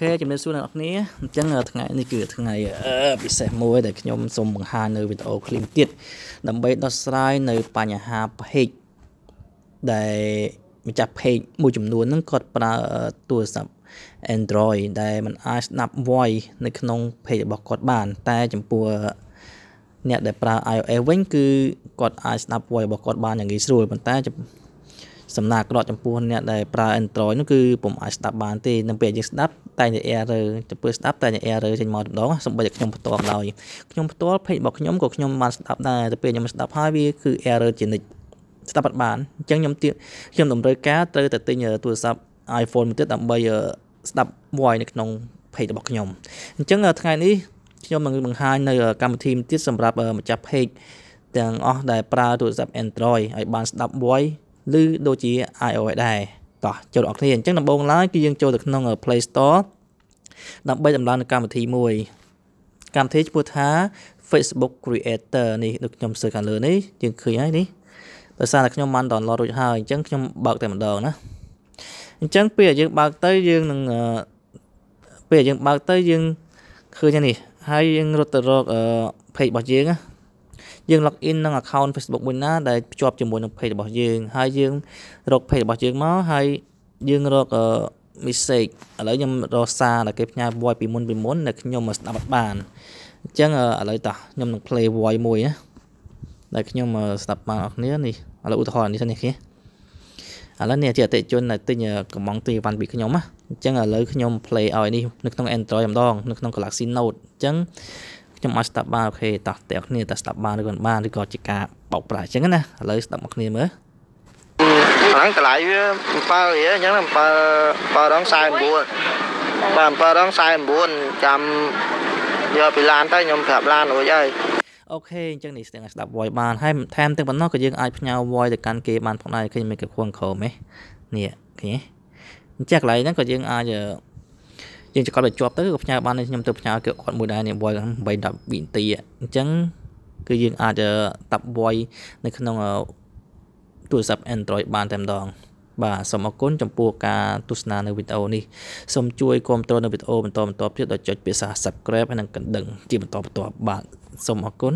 ខេជំរាបសួរអ្នកនរគ្នាអញ្ចឹងថ្ងៃនេះគឺថ្ងៃពិសេសមួយដែលខ្ញុំសូមបង្ហាញនៅវីដេអូឃ្លីមទៀតដើម្បីដោះស្រាយនៅបញ្ហា page ដែលម្ចាស់ page មួយចំនួនហ្នឹងគាត់ប្រើទូរស័ព្ទ Android ដែលมันអាចស្ដាប់ voice នៅក្នុង page របស់គាត់បាន តែចំពោះអ្នកដែលប្រើ iOS វិញគឺគាត់អាចស្ដាប់ voice របស់គាត់បានយ៉ាងងាយស្រួលប៉ុន្តែ សំណាក្រក់ចំពោះអ្នកដែលប្រើ Android នោះគឺពុំអាចស្ដាប់បានទេនៅពេលយើងស្ដាប់តែតែ error ចំពោះស្ដាប់តែតែ error ចេញមកម្ដងសូម្បីតែខ្ញុំផ្ទាល់ដោយខ្ញុំផ្ទាល់ page របស់ខ្ញុំក៏ខ្ញុំបានស្ដាប់ដែរតែពេលខ្ញុំស្ដាប់ហើយវាគឺ error ជានិច្ចស្ដាប់អត់បានអញ្ចឹងខ្ញុំទៀតខ្ញុំតម្រូវការត្រូវតែទិញទូរស័ព្ទ iPhone មួយទៀតដើម្បីស្ដាប់ voice នៅក្នុង page របស់ខ្ញុំអញ្ចឹងថ្ងៃនេះខ្ញុំនឹងបង្ហាញនៅកម្មវិធីមួយទៀតសម្រាប់ម្ចាស់ page ទាំងអស់ដែលប្រើទូរស័ព្ទ Android ឲ្យបានស្ដាប់ voice ឬដូចជា iOS ដែរតោះចូលអរគ្នាអញ្ចឹងដំបូងឡើយគឺយើងចូលទៅក្នុង Play Store ដើម្បីដំឡើងកម្មវិធីមួយកម្មវិធីឈ្មោះថា Facebook Creator នេះដូចខ្ញុំសើខាងលើនេះយើងឃើញហើយនេះដោយសារតែខ្ញុំបាន download រួចហើយអញ្ចឹងខ្ញុំបើកតែម្ដងណាអញ្ចឹងពេលយើងបើកទៅយើងនឹងពេលយើងបើកទៅយើងឃើញនេះហើយយើងរត់ទៅរក page របស់យើងណា យើង log in នឹង account Facebook មួយណាដែលភ្ជាប់ជាមួយនឹង page របស់យើងហើយយើងរក page របស់យើងមកហើយយើងរក message ឥឡូវខ្ញុំរកសារដែលគេផ្ញើ voice ពីមុនពីមុនដែលខ្ញុំមកស្ដាប់អត់បានអញ្ចឹងឥឡូវតោះខ្ញុំនឹង play voice មួយណាដែលខ្ញុំស្ដាប់បានអរគ្នានេះឥឡូវឧទាហរណ៍នេះនេះគ្នាឥឡូវនេះជាអតិជនដែលទិញកំងទីវ៉ាន់ពីខ្ញុំណាអញ្ចឹងឥឡូវខ្ញុំ play ឲ្យនេះនៅក្នុង Android ម្ដងនៅក្នុង Galaxy Note អញ្ចឹង ខ្ញុំអាចស្ដាប់បានអូខេតោះតែគ្នាតែស្ដាប់បានឬក៏បានឬក៏ជាការបោកប្រាស់អញ្ចឹងណាឥឡូវស្ដាប់មកគ្នាមើលហ្នឹងតម្លៃវា7រៀលអញ្ចឹង7 7ដង49បាទ7ដង49ចាំយកពីឡានទៅខ្ញុំប្រាប់ឡានរួចហើយអូខេអញ្ចឹងនេះស្ទាំងស្ដាប់ voice បានហើយថែមទាំងប៉ុណ្ណោះក៏យើងអាចផ្ញើ voice ទៅកាន់គេបានផងដែរឃើញមិនគេខួងក្រមហ៎នេះឃើញទេអញ្ចឹងកន្លែងហ្នឹងក៏យើងអាច យើងចកត់ឲ្យជាប់ទៅក៏ផ្ញើបានខ្ញុំទៅផ្ញើគេគាត់មួយដែរនេះ voice 8 10វិនាទីអញ្ចឹងគឺយើងអាចតាប់ voice នៅក្នុងទូរស័ព្ទ Android បានតែម្ដងបាទសូមអរគុណចំពោះការទស្សនានៅវីដេអូនេះសូមជួយគាំទ្រនៅវីដេអូបន្តបន្តទៀតដោយចុចពាក្យ Subscribe ហើយនិងកណ្ដឹងជាបន្តបន្ទាប់បាទសូមអរគុណ